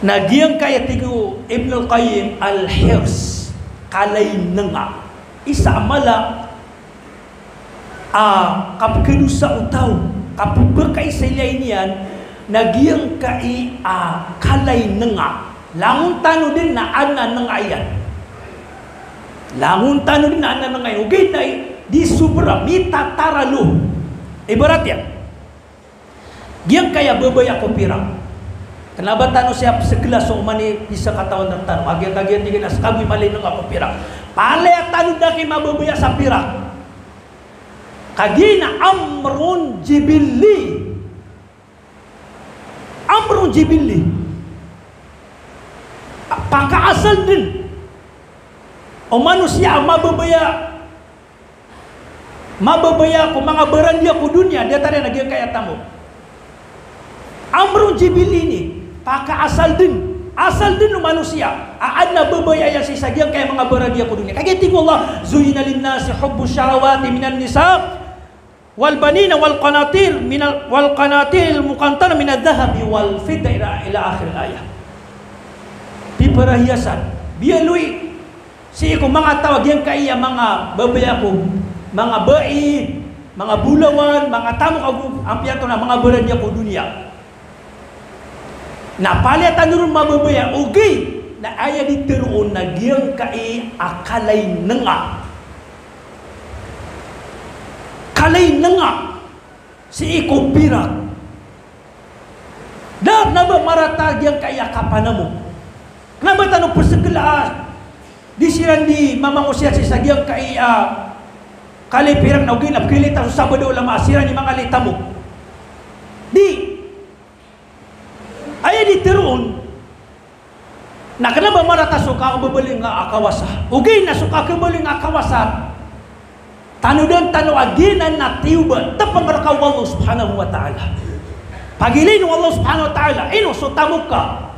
Nagyang kaya tigo Ibn al-Qayyim al-hirs kalay nga. Isa mala a uh, kapkedu sa utaw kapubekay sa niyan nagyang kai a uh, kalay nga. Langun tano din na ana nga ayan langun tano din na ana nga ayan ugay na di subra mita taralo ibarat yan. Giyang kaya babay ako pirang Kenapa tanu siap segelas so mani bisa katawan ng tanu. Agian-agian tingin as kami malin ng ako pirak. Pale tanu daki mabubuya sa pirak. Kagina amrun jibilli. Amrun jibilli. Paka asal din. O manusia mabubaya mabubaya ko mga berandia ko dunia dia tadi lagi kaya tamu. Amrun jibilli ni Paka asal din. Asal din manusia. Aan na babayaya si sagyang kaya mga baradia ko dunia. Kaya tingko Allah. Zuyina linnasi hubbu syahawati minan nisa. Wal banina wal qanatir minal wal qanatil muqantara min adh-dhahabi wal fidda ila, ila akhir ayat di perhiasan. Bialui si ko mga yang kaya mga babaya ko mga bai mga bulawan mga tamok agu ampiato na mga baradia ko dunia napaliatan nun mamamaya ugi na aya ni tiruon nagyang kai akalay nga kalay nga si iko pirag Dahil na ba maratag yung kayakapan na mo? Na ba tanong? Ah. Di sila ni mamangusya si sagyang kay uh, ah, kalipirang na uginap, kilita sa Sabado ulam asira ni mga lita. Di, Ayah diterun. Nak kenapa marah tak suka berbeli ngak akawasa? Ugi nak suka kebeli ngak akawasa. Tanu dan tanu agina nak tiuba tepang mereka Allah Subhanahu Wa Taala. Pagi ini Allah Subhanahu Wa Taala ino sutamuka.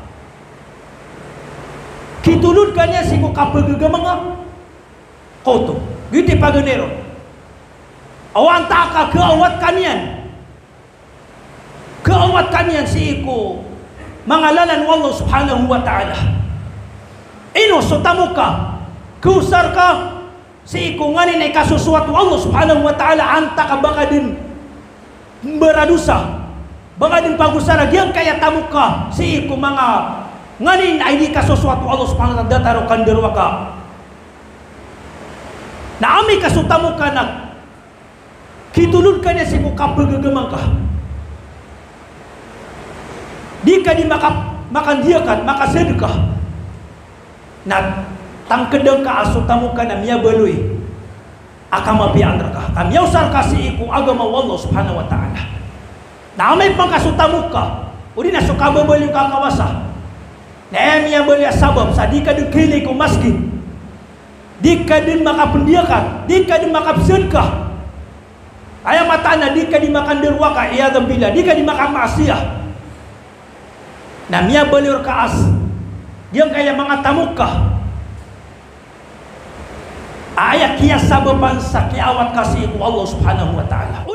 Kitulutkannya si ko kapag gagamanga. Koto. Gitu paganero. Awan taka keawat kanian. Keawat kanian si ko mangalalan Allah subhanahu wa ta'ala. Ino sutamu ka. Kusar ka. Si ikunganin ay kasusuatu Allah subhanahu wa ta'ala anta ka baka din beradusa baka din pagusara giyang kaya tamu ka. Si iku mga nganin ay di kasusuatu Allah subhanahu wa ta'ala dataro kandirwa ka. Na ami kasutamu ka na kitulun ka niya si iku kapagagamang ka Dika di maka makan dia kan maka sedekah. Nak tang kedeng ka asu tamu kana mia belui. Akama pi andraka. Kam ya usar kasih iku agama Allah Subhanahu wa taala. Namai pang kasu tamu ka. Uri na suka beli ka kawasa. Nem yang beli sabab sadika di kili ku masjid. Dika din maka pendiakan, dika din maka sedekah. Ayam mata na dika dimakan derwaka iya bila dika dimakan maksiat. Na miya baliur kaas yang kaya mga tamukah. Ayat kiya sababan sa kiawat kasi Allah subhanahu wa ta'ala